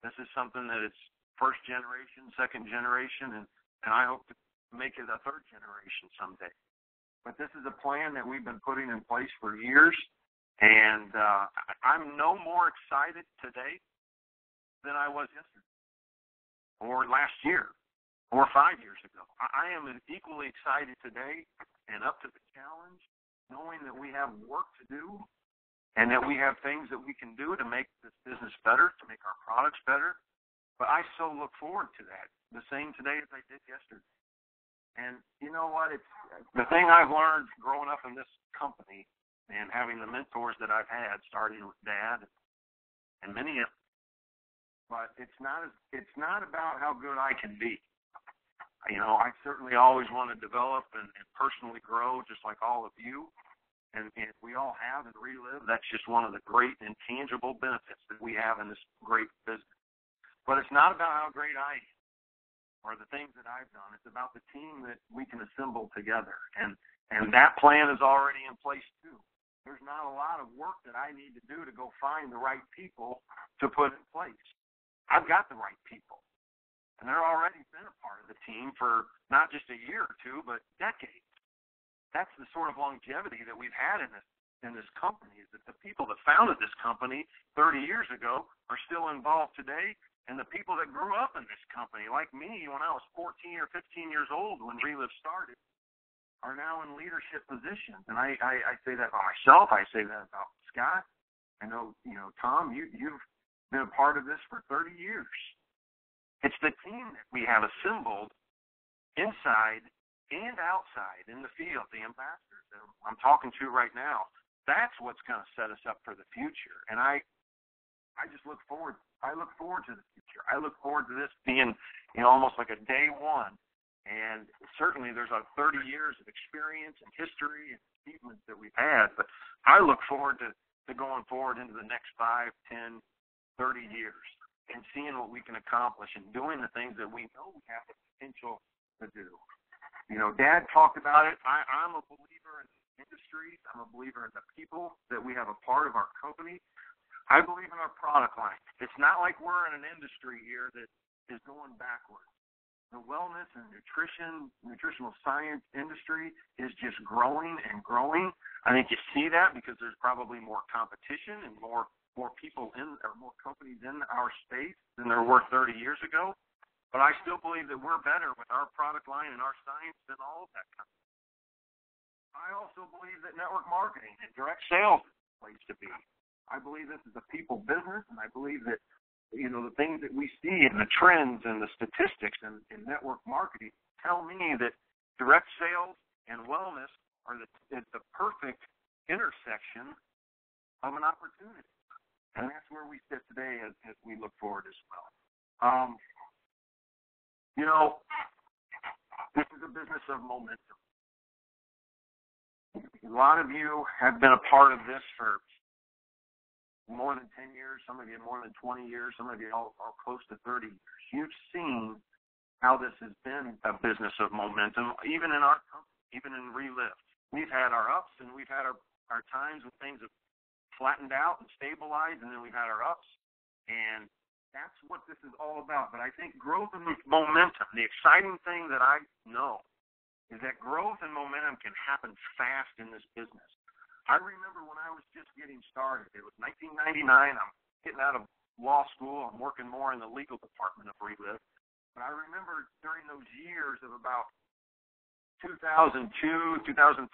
F: This is something that it's first generation, second generation, and, and I hope to make it a third generation someday. But this is a plan that we've been putting in place for years, and uh, I'm no more excited today than I was yesterday or last year or five years ago. I am equally excited today and up to the challenge, knowing that we have work to do and that we have things that we can do to make this business better, to make our products better. But I so look forward to that, the same today as I did yesterday. And you know what? It's the thing I've learned growing up in this company and having the mentors that I've had, starting with Dad and many of. But it's not it's not about how good I can be you know, I certainly always want to develop and, and personally grow, just like all of you, and, and we all have and Reliv. That's just one of the great intangible benefits that we have in this great business. But it's not about how great I am or the things that I've done. It's about the team that we can assemble together, and and that plan is already in place too. There's not a lot of work that I need to do to go find the right people to put in place. I've got the right people and they're already been a part of the team for not just a year or two, but decades. That's the sort of longevity that we've had in this in this company. Is that the people that founded this company 30 years ago are still involved today, and the people that grew up in this company, like me when I was 14 or 15 years old when Reliv started, are now in leadership positions. And I, I, I say that about myself. I say that about Scott. I know, you know, Tom, you, you've been a part of this for 30 years. It's the team that we have assembled inside and outside in the field, the ambassadors that I'm talking to right now. That's what's going to set us up for the future. And I, I just look forward. I look forward to the future. I look forward to this being, you know, almost like a day one. And certainly, there's like 30 years of experience and history and achievements that we've had. But I look forward to, to going forward into the next five, ten, thirty years and seeing what we can accomplish and doing the things that we know we have the potential to do. You know, Dad talked about it. I, I'm a believer in industry. I'm a believer in the people that we have a part of our company. I believe in our product line. It's not like we're in an industry here that is going backwards. The wellness and nutrition, nutritional science industry is just growing and growing. I think you see that because there's probably more competition and more more people in or more companies in our space than there were 30 years ago. But I still believe that we're better with our product line and our science than all of that company. I also believe that network marketing and direct sales is the place to be. I believe this is a people business, and I believe that you know the things that we see and the trends and the statistics in, in network marketing tell me that direct sales and wellness are the, the perfect intersection of an opportunity. And that's where we sit today as, as we look forward as well. Um, you know, this is a business of momentum. A lot of you have been a part of this for more than 10 years, some of you more than 20 years, some of you all are close to 30 years. You've seen how this has been a business of momentum, even in our company, even in Reliv. We've had our ups and we've had our, our times when things have flattened out and stabilized, and then we've had our ups. And that's what this is all about. But I think growth and momentum, the exciting thing that I know is that growth and momentum can happen fast in this business. I remember when I was just getting started. It was 1999. I'm getting out of law school. I'm working more in the legal department of Reliv. But I remember during those years of about 2002, 2003,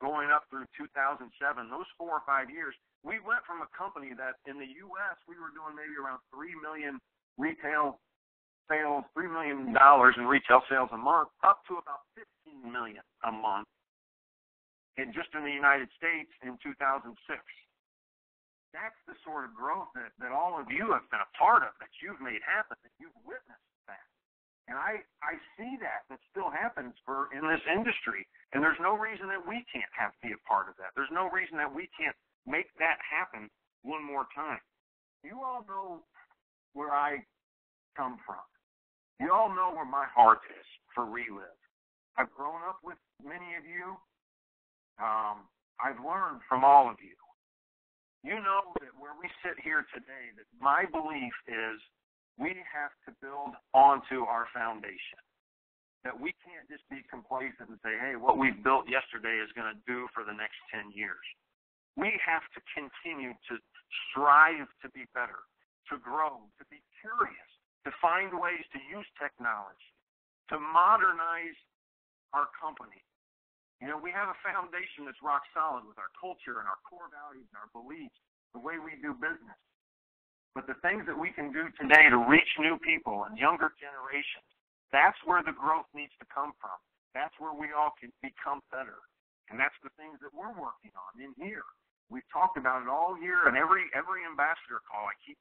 F: going up through 2007, those four or five years, we went from a company that in the U.S. we were doing maybe around three million retail sales, three million mm-hmm. dollars in retail sales a month, up to about 15 million a month, and just in the United States in 2006. That's the sort of growth that, that all of you have been a part of, that you've made happen, that you've witnessed that. And I, I see that that still happens for in this industry. And there's no reason that we can't have be a part of that. There's no reason that we can't make that happen one more time. You all know where I come from. You all know where my heart is for Reliv. I've grown up with many of you. Um, I've learned from all of you. You know that where we sit here today, that my belief is we have to build onto our foundation. That we can't just be complacent and say, hey, what we've built yesterday is going to do for the next 10 years. We have to continue to strive to be better, to grow, to be curious, to find ways to use technology, to modernize our company. You know, we have a foundation that's rock solid with our culture and our core values and our beliefs, the way we do business. But the things that we can do today to reach new people and younger generations, that's where the growth needs to come from. That's where we all can become better. And that's the things that we're working on in here. We've talked about it all year and every every ambassador call I keep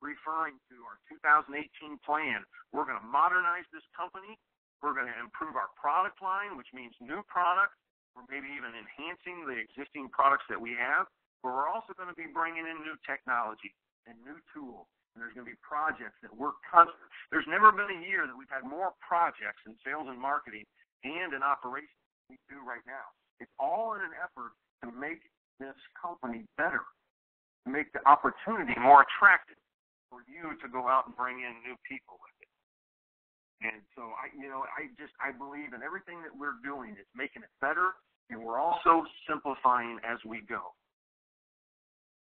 F: referring to our 2018 plan. We're going to modernize this company. We're going to improve our product line, which means new products, or maybe even enhancing the existing products that we have. But we're also going to be bringing in new technology and new tools. And there's going to be projects that work constant. There's never been a year that we've had more projects in sales and marketing and in operations than we do right now. It's all in an effort to make this company better, to make the opportunity more attractive for you to go out and bring in new people with it. And so I, you know, I just I believe in everything that we're doing. It's making it better, and we're also simplifying as we go.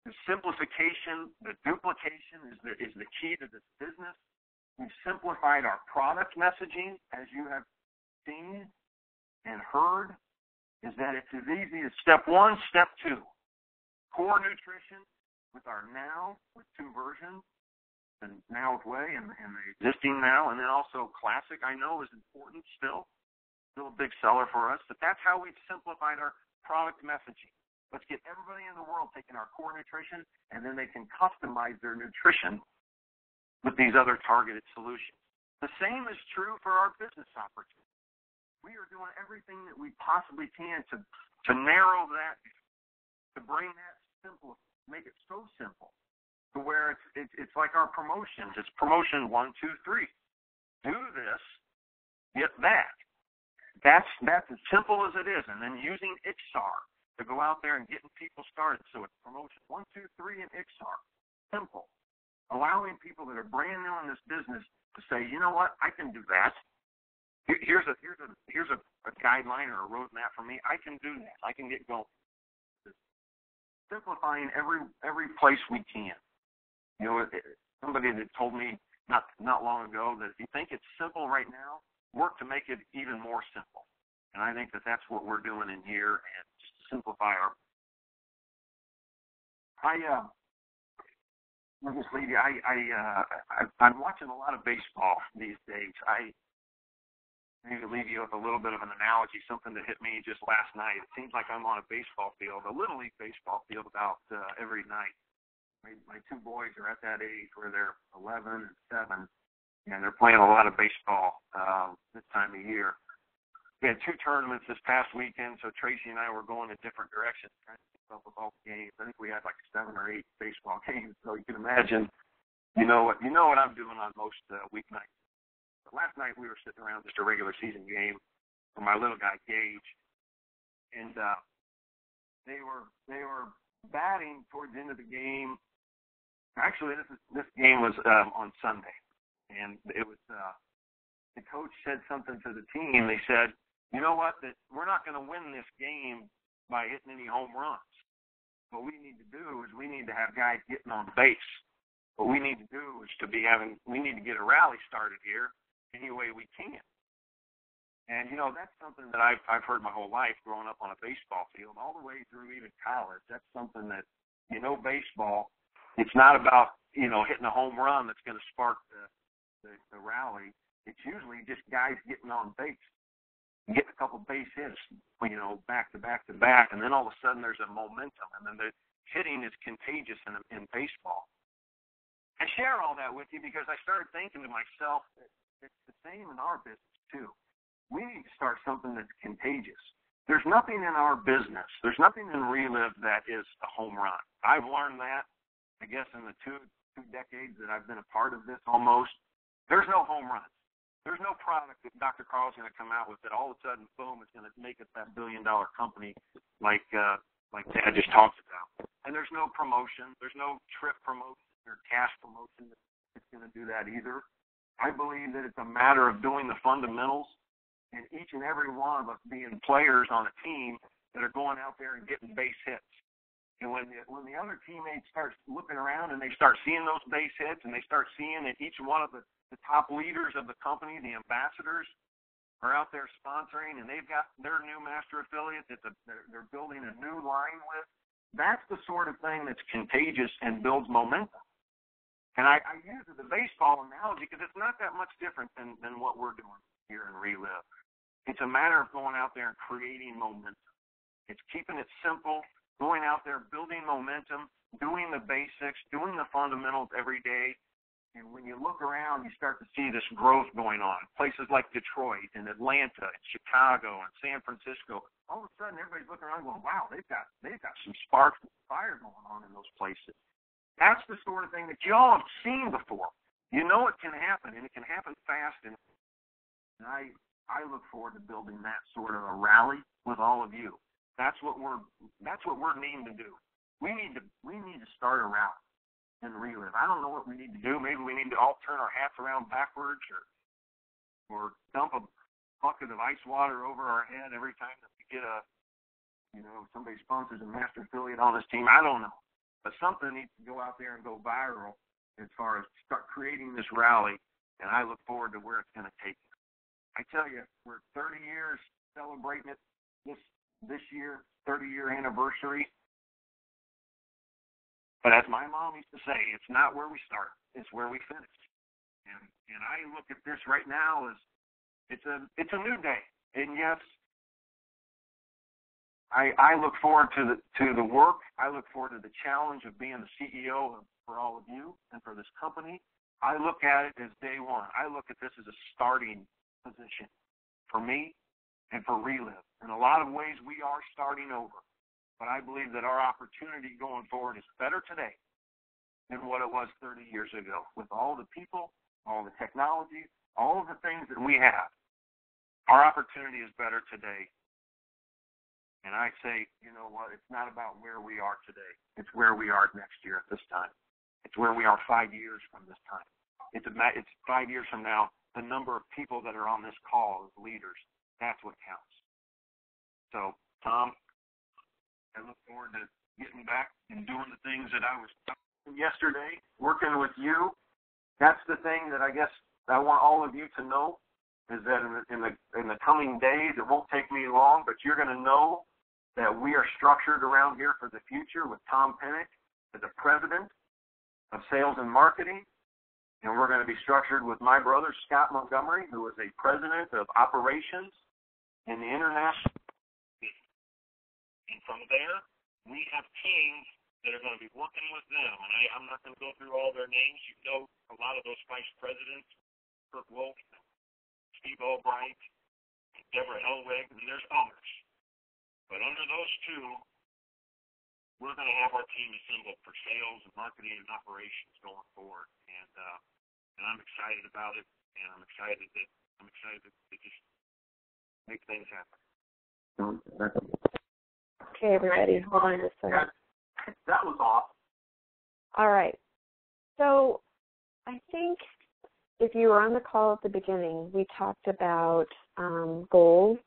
F: The simplification, the duplication is the, is the key to this business. We've simplified our product messaging, as you have seen and heard, is that it's as easy as step one, step two. Core nutrition with our now, with two versions, the now way and, and the existing now, and then also classic, I know is important still, still a big seller for us, but that's how we've simplified our product messaging. Let's get everybody in the world taking our core nutrition, and then they can customize their nutrition with these other targeted solutions. The same is true for our business opportunities. We are doing everything that we possibly can to to narrow that, to bring that simple, make it so simple, to where it's it's, it's like our promotions. It's promotion one, two, three. Do this, get that. That's that's as simple as it is. And then using Ixar to go out there and getting people started. So it's promotion one, two, three, and Ixar. Simple. Allowing people that are brand new in this business to say, you know what, I can do that here's a here's a here's a, a guideline or a roadmap for me. I can do that. I can get going. Simplifying every every place we can. You know, somebody that told me not not long ago that if you think it's simple right now, work to make it even more simple. And I think that that's what we're doing in here, and just simplify our. I uh, I'll just leave you. I I uh, I, I'm watching a lot of baseball these days. I maybe leave you with a little bit of an analogy, something that hit me just last night. It seems like I'm on a baseball field, a little league baseball field, about uh, every night. My, my two boys are at that age where they're 11 and 7, and they're playing a lot of baseball uh, this time of year. We had two tournaments this past weekend, so Tracy and I were going in different directions, trying to keep up with all the games. I think we had like seven or eight baseball games, so you can imagine, you know what you know what I'm doing on most uh, weeknights last night we were sitting around just a regular season game for my little guy Gage, and uh, they were they were batting towards the end of the game. Actually, this is, this game was um, on Sunday, and it was uh, the coach said something to the team. They said, "You know what? That we're not going to win this game by hitting any home runs. What we need to do is we need to have guys getting on base. What we need to do is to be having we need to get a rally started here any way we can. And you know that's something that I've I've heard my whole life growing up on a baseball field, all the way through even college. That's something that you know baseball. It's not about you know hitting a home run that's going to spark the, the the rally. It's usually just guys getting on base, getting a couple base hits, you know, back to back to back, and then all of a sudden there's a momentum, and then the hitting is contagious in in baseball. I share all that with you because I started thinking to myself it's the same in our business too. We need to start something that's contagious. There's nothing in our business. There's nothing in Reliv that is a home run. I've learned that, I guess, in the two two decades that I've been a part of this almost. There's no home runs. There's no product that Dr. Carl's going to come out with that all of a sudden, boom, is going to make it that billion dollar company like uh, like Dad just talked about. And there's no promotion. There's no trip promotion or cash promotion that's going to do that either. I believe that it's a matter of doing the fundamentals and each and every one of us being players on a team that are going out there and getting base hits. And when the, when the other teammates start looking around and they start seeing those base hits and they start seeing that each one of the, the top leaders of the company, the ambassadors, are out there sponsoring and they've got their new master affiliate that the, they're, they're building a new line with, that's the sort of thing that's contagious and builds momentum. And I, I use the baseball analogy because it's not that much different than, than what we're doing here in Reliv. It's a matter of going out there and creating momentum. It's keeping it simple, going out there, building momentum, doing the basics, doing the fundamentals every day. And when you look around, you start to see this growth going on. Places like Detroit and Atlanta and Chicago and San Francisco. All of a sudden, everybody's looking around going, "Wow, they've got they've got some sparks and fire going on in those places." That's the sort of thing that y'all have seen before. You know it can happen, and it can happen fast. And I I look forward to building that sort of a rally with all of you. That's what we're that's what we're needing to do. We need to we need to start a rally and Reliv. I don't know what we need to do. Maybe we need to all turn our hats around backwards, or or dump a bucket of ice water over our head every time that we get a you know somebody sponsors a master affiliate on this team. I don't know. But something needs to go out there and go viral as far as start creating this rally, and I look forward to where it's going to take. I tell you, we're 30 years celebrating it this this year, 30 year anniversary. But as my mom used to say, it's not where we start, it's where we finish. And and I look at this right now as it's a it's a new day. And yes, I, I look forward to the to the work. I look forward to the challenge of being the CEO for all of you and for this company. I look at it as day one. I look at this as a starting position for me and for Reliv. In a lot of ways, we are starting over, but I believe that our opportunity going forward is better today than what it was 30 years ago. With all the people, all the technology, all of the things that we have, our opportunity is better today and I say, you know what? It's not about where we are today. It's where we are next year at this time. It's where we are five years from this time. It's a, it's five years from now. The number of people that are on this call as leaders, that's what counts. So, Tom, I look forward to getting back and doing the things that I was doing yesterday, working with you. That's the thing that I guess I want all of you to know is that in the, in the in the coming days, it won't take me long, but you're going to know that we are structured around here for the future with Tom Pinnock as the president of sales and marketing. And we're going to be structured with my brother, Scott Montgomery, who is a president of operations in the international. And from there, we have teams that are going to be working with them. And I, I'm not going to go through all their names. You know a lot of those vice presidents, Kurt Wolf, Steve Albright, Deborah Elweg, and there's others. But under those two, we're going to have our team assembled for sales and marketing and operations going forward. And uh, and I'm excited about it. And I'm excited that I'm excited to just make things happen.
A: Okay, everybody, hold on just a second.
F: That was awesome.
A: All right. So I think if you were on the call at the beginning, we talked about um, goals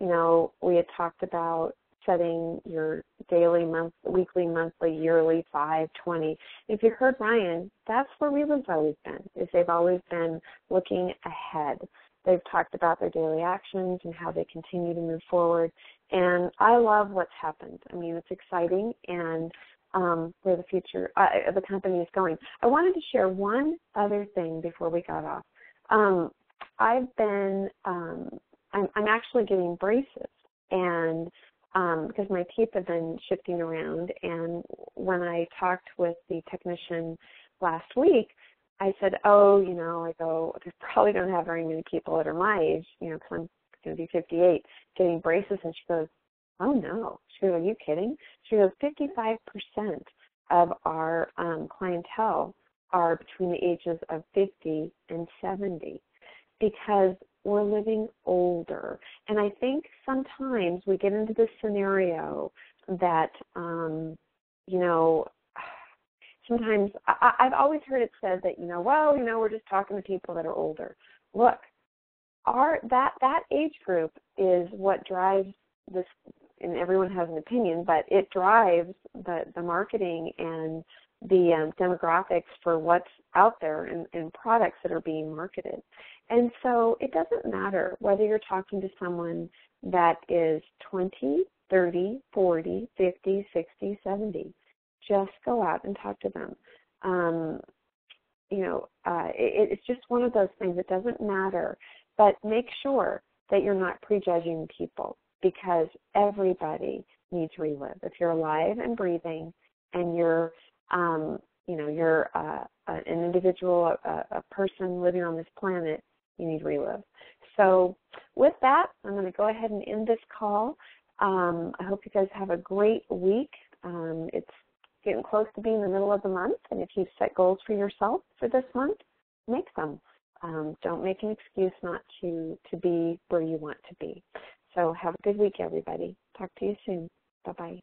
A: you know, we had talked about setting your daily, month, weekly, monthly, yearly, five, twenty. If you heard Ryan, that's where Reliv's always been. Is they've always been looking ahead. They've talked about their daily actions and how they continue to move forward. And I love what's happened. I mean, it's exciting and um, where the future uh, the company is going. I wanted to share one other thing before we got off. Um, I've been um, I'm, I'm actually getting braces and um, because my teeth have been shifting around. And when I talked with the technician last week, I said, "Oh, you know, I go, they probably don't have very many people that are my age, you know, because I'm going to be 58, getting braces." And she goes, "Oh no," she goes, "Are you kidding?" She goes, "55 percent of our um, clientele are between the ages of 50 and 70 because we're living older. And I think sometimes we get into this scenario that, um, you know, sometimes I, I've always heard it said that, you know, well, you know, we're just talking to people that are older. Look, our that that age group is what drives this and everyone has an opinion, but it drives the the marketing and the um, demographics for what's out there and, and products that are being marketed. And so it doesn't matter whether you're talking to someone that is 20, 30, 40, 50, 60, 70. Just go out and talk to them. Um, you know, uh, it, it's just one of those things. It doesn't matter, but make sure that you're not prejudging people because everybody needs reliv. If you're alive and breathing, and you're, um, you know, you're uh, an individual, a, a person living on this planet, you need reliv. So with that, I'm going to go ahead and end this call. Um, I hope you guys have a great week. Um, it's getting close to being the middle of the month, and if you've set goals for yourself for this month, make them. Um, don't make an excuse not to to be where you want to be. So have a good week, everybody. Talk to you soon. Bye bye.